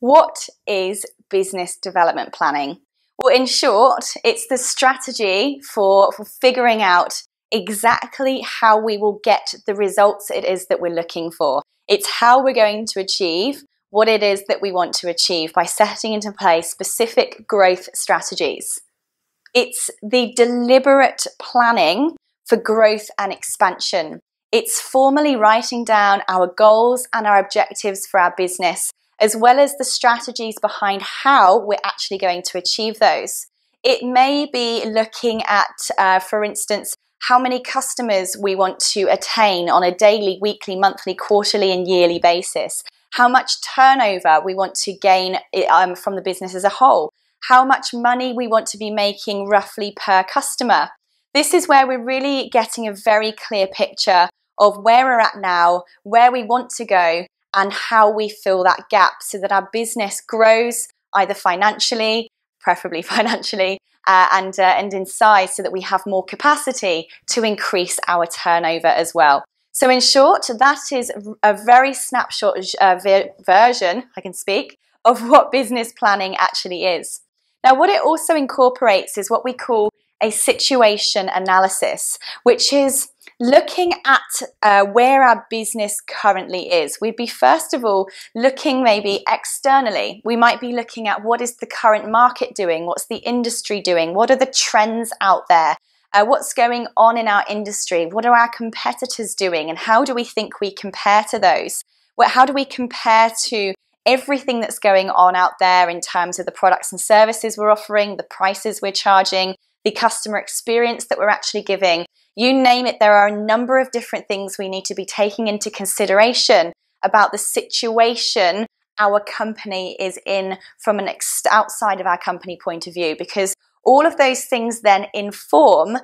What is business development planning? Well, in short, it's the strategy for, for figuring out exactly how we will get the results it is that we're looking for. It's how we're going to achieve what it is that we want to achieve by setting into place specific growth strategies. It's the deliberate planning for growth and expansion. It's formally writing down our goals and our objectives for our business, as well as the strategies behind how we're actually going to achieve those. It may be looking at, uh, for instance, how many customers we want to attain on a daily, weekly, monthly, quarterly, and yearly basis, how much turnover we want to gain um, from the business as a whole, how much money we want to be making roughly per customer. This is where we're really getting a very clear picture of where we're at now, where we want to go, and how we fill that gap so that our business grows either financially, preferably financially, uh, and, uh, and in size so that we have more capacity to increase our turnover as well. So in short, that is a very snapshot uh, version, I can speak, of what business planning actually is. Now, what it also incorporates is what we call a situation analysis, which is looking at uh, where our business currently is. We'd be first of all looking maybe externally. We might be looking at what is the current market doing, what's the industry doing, what are the trends out there, uh, what's going on in our industry? What are our competitors doing? And how do we think we compare to those? Well, how do we compare to everything that's going on out there in terms of the products and services we're offering, the prices we're charging, the customer experience that we're actually giving? You name it, there are a number of different things we need to be taking into consideration about the situation our company is in from an ex- outside of our company point of view because all of those things then inform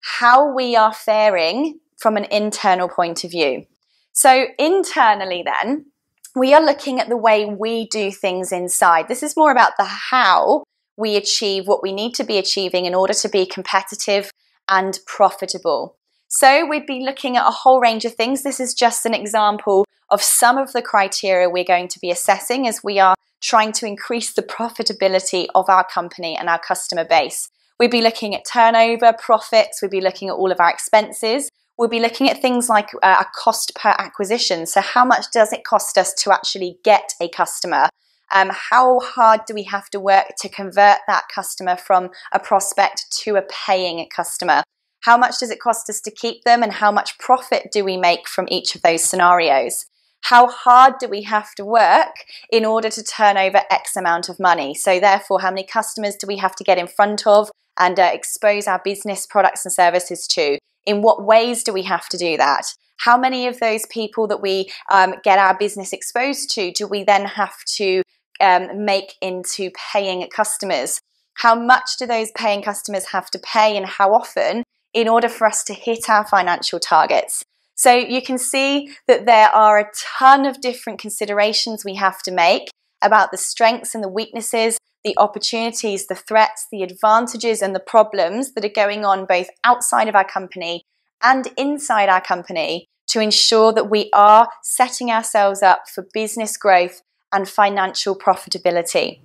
how we are faring from an internal point of view. So, internally, then, we are looking at the way we do things inside. This is more about the how we achieve what we need to be achieving in order to be competitive and profitable. So, we'd be looking at a whole range of things. This is just an example of some of the criteria we're going to be assessing as we are trying to increase the profitability of our company and our customer base. We'd be looking at turnover, profits, we'd be looking at all of our expenses. We'll be looking at things like uh, a cost per acquisition. So, how much does it cost us to actually get a customer? Um, how hard do we have to work to convert that customer from a prospect to a paying customer? How much does it cost us to keep them, and how much profit do we make from each of those scenarios? how hard do we have to work in order to turn over X amount of money? So, therefore, how many customers do we have to get in front of and uh, expose our business products and services to? In what ways do we have to do that? How many of those people that we um, get our business exposed to do we then have to um, make into paying customers? How much do those paying customers have to pay and how often in order for us to hit our financial targets? So you can see that there are a ton of different considerations we have to make about the strengths and the weaknesses, the opportunities, the threats, the advantages, and the problems that are going on both outside of our company and inside our company to ensure that we are setting ourselves up for business growth and financial profitability.